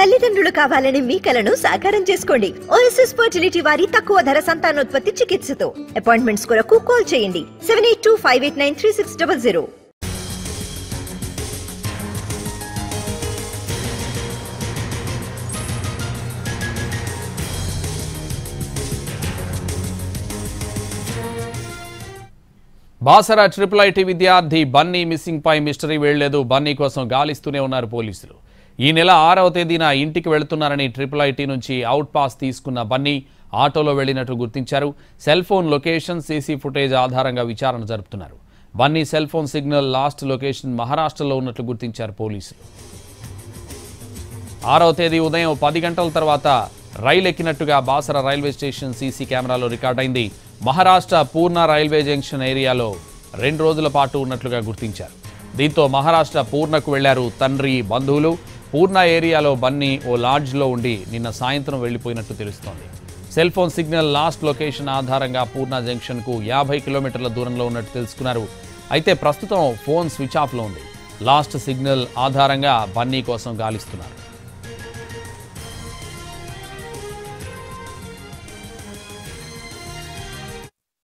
తల్లిదండ్రులు కావాలని మీ కలను సాకారం చేసుకోండి. ఓఎస్ఎస్ ఫర్టిలిటీ వారి తక్కువ ధర సంతానోత్పత్తి చికిత్సతో. అపాయింట్మెంట్స్ కొరకు కాల్ చేయండి. Seven eight two five eight nine three six double zero. Basara triple IT విద్యార్థి బన్నీ మిస్సింగ్ పై మిస్టరీ వెళ్ళేదు బన్నీ కోసం గాలిస్తూనే ఉన్నారు పోలీసులు. ఈ నెల ఆరవ తేదీన ఇంటికి వెళుతున్నారని ట్రిపుల్ ఐటీ నుంచి అవుట్ పాస్ తీసుకున్న బన్నీ ఆటోలో వెళ్ళినట్లు గుర్తించారు. Cell phone location CC footage ఆధారంగా విచారణ జరుపుతున్నారు. Bunny cell phone signal last location మహారాష్ట్రలో ఉన్నట్లు గుర్తించారు పోలీసులు. ఆరవ తేదీ ఉదయం పది గంటల తర్వాత రైలు ఎక్కినట్టుగా బాసర రైల్వే స్టేషన్ సీసీ కెమెరాలో రికార్డైంది మహారాష్ట్ర పూర్ణ రైల్వే జంక్షన్ ఏరియాలో రెండు రోజుల పాటు ఉన్నట్లుగా గుర్తించారు. దీంతో మహారాష్ట్ర పూర్ణకు వెళ్ళారు తండ్రి బంధువులు. పూర్ణ ఏరియాలో బన్నీ ఓ లాడ్జ్లో ఉండి నిన్న సాయంత్రం వెళ్ళిపోయినట్టు తెలుస్తోంది. Cell phone signal last location ఆధారంగా పూర్ణ జంక్షన్కు యాభై కిలోమీటర్ల దూరంలో ఉన్నట్టు తెలుసుకున్నారు. అయితే ప్రస్తుతం ఫోన్ స్విచ్ ఆఫ్లో ఉంది. లాస్ట్ సిగ్నల్ ఆధారంగా బన్నీ కోసం గాలిస్తున్నారు.